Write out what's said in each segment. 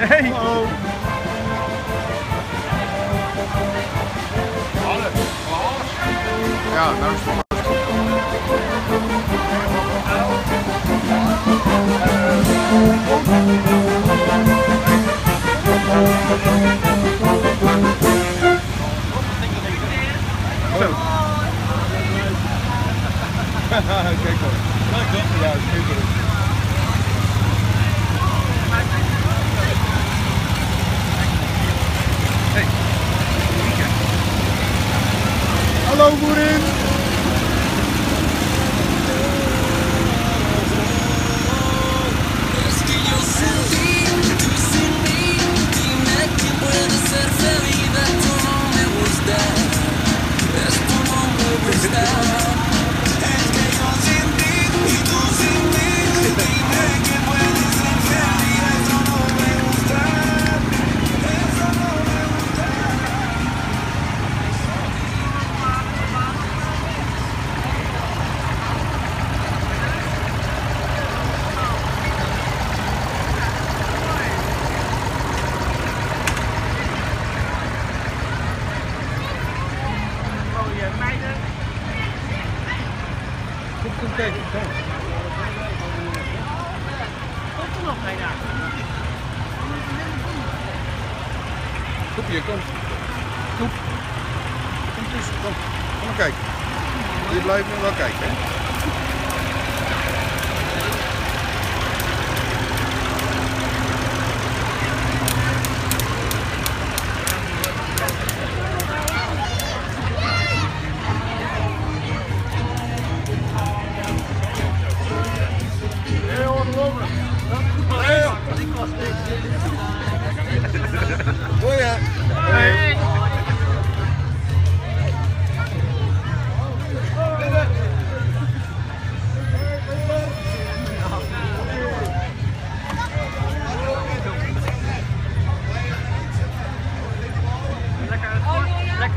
Hey. Ja, nou is het Zo. Kijk hoor. Ja, schitterend. Hey. Hallo boerin. Kom, kijken. Kom. Kom hier, kom. Kom. Kom tussen, kom. Kom maar kijken. Je blijft nu wel kijken, hè? Goed,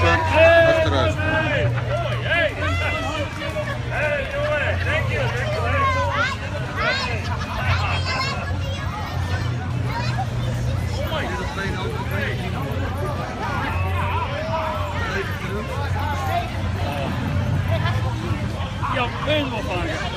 hè? Achteruit. Ja, helemaal van je.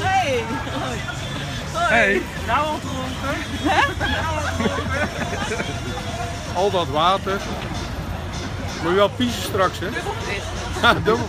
Hey! Hey. Nou al dronken. Al dat water. Moet je wel piezen straks, hè? Dubbel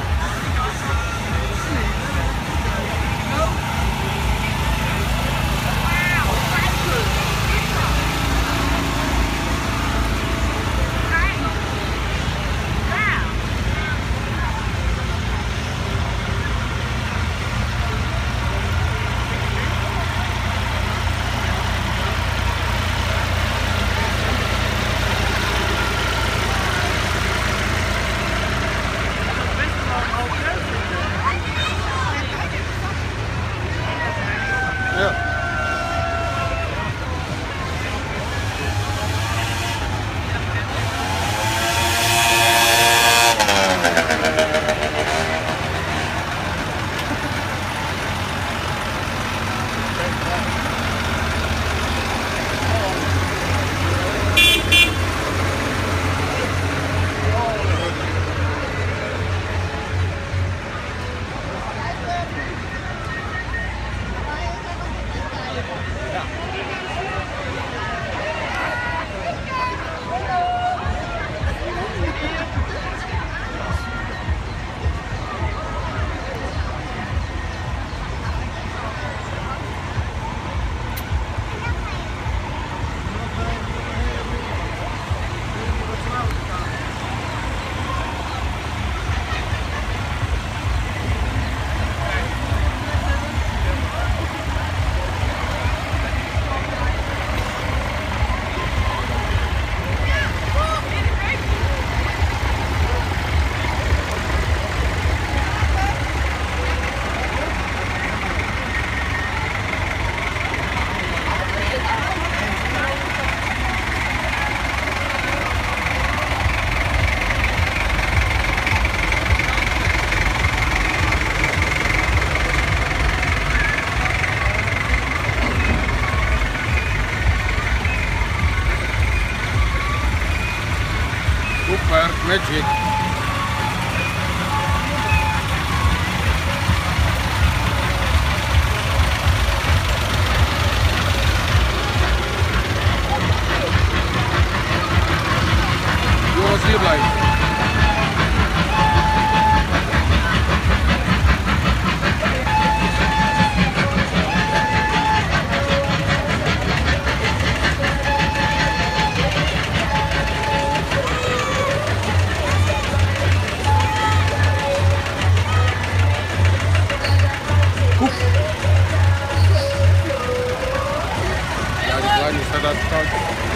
you like. Oof. Ja, die bleiben nicht verdammt